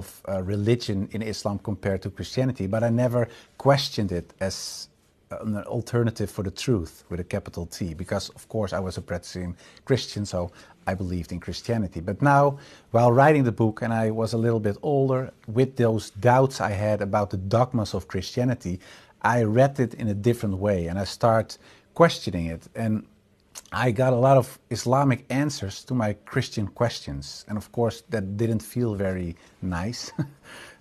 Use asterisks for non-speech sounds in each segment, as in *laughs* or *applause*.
of uh, religion in Islam compared to Christianity, but I never questioned it as an alternative for the truth with a capital T, because of course I was a practicing Christian, so I believed in Christianity. But now, while writing the book, and I was a little bit older, with those doubts I had about the dogmas of Christianity, I read it in a different way, and I start questioning it. And I got a lot of Islamic answers to my Christian questions. And of course, that didn't feel very nice, *laughs* uh,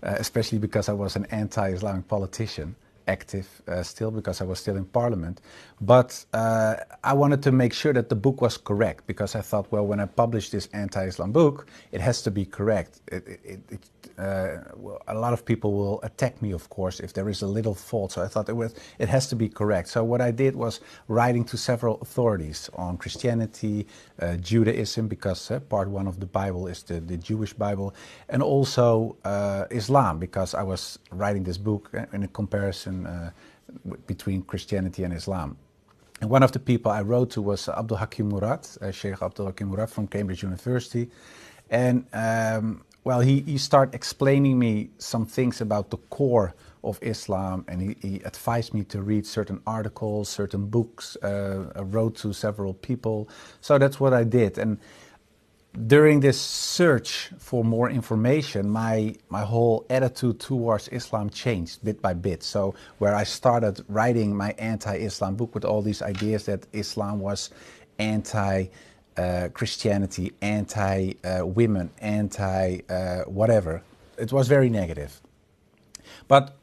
especially because I was an anti Islamic politician active uh, still because I was still in parliament. But uh, I wanted to make sure that the book was correct because I thought, well, when I publish this anti-Islam book, it has to be correct. It, it, it, uh, well, a lot of people will attack me, of course, if there is a little fault. So I thought it was, it has to be correct. So what I did was writing to several authorities on Christianity, uh, Judaism, because uh, part one of the Bible is the, the Jewish Bible, and also uh, Islam, because I was writing this book in a comparison uh, between Christianity and Islam. And one of the people I wrote to was Abdul Hakim Murad, uh, Sheikh Abdul Hakim Murad from Cambridge University. And um, well, he, he started explaining me some things about the core of Islam, and he, he advised me to read certain articles, certain books. Uh, wrote to several people, so that's what I did. And during this search for more information, my, my whole attitude towards Islam changed bit by bit. So, where I started writing my anti Islam book with all these ideas that Islam was anti uh, Christianity, anti uh, women, anti uh, whatever, it was very negative. But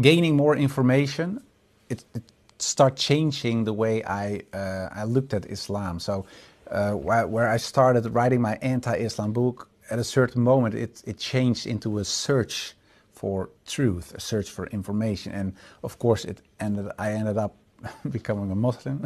gaining more information, it, it started changing the way I, uh, I looked at Islam. So, uh, where I started writing my anti-Islam book, at a certain moment it, it changed into a search for truth, a search for information, and of course it ended. I ended up *laughs* becoming a Muslim. *laughs*